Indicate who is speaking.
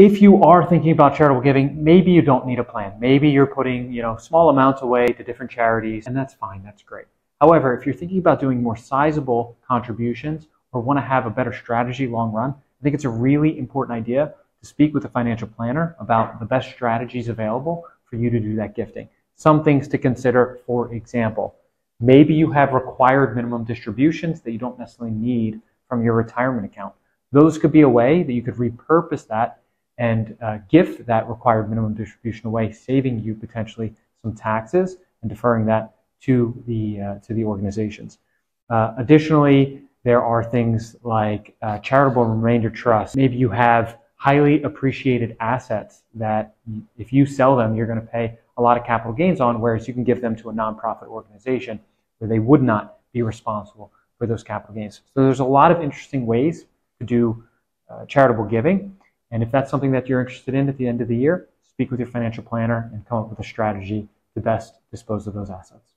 Speaker 1: if you are thinking about charitable giving, maybe you don't need a plan. Maybe you're putting, you know, small amounts away to different charities, and that's fine, that's great. However, if you're thinking about doing more sizable contributions or want to have a better strategy long run, I think it's a really important idea to speak with a financial planner about the best strategies available for you to do that gifting. Some things to consider, for example, maybe you have required minimum distributions that you don't necessarily need from your retirement account. Those could be a way that you could repurpose that and uh, gift that required minimum distribution away, saving you potentially some taxes and deferring that to the uh, to the organizations. Uh, additionally, there are things like uh, charitable remainder trust. Maybe you have highly appreciated assets that if you sell them, you're going to pay a lot of capital gains on, whereas you can give them to a nonprofit organization where they would not be responsible for those capital gains. So there's a lot of interesting ways to do uh, charitable giving. And if that's something that you're interested in at the end of the year, speak with your financial planner and come up with a strategy to best dispose of those assets.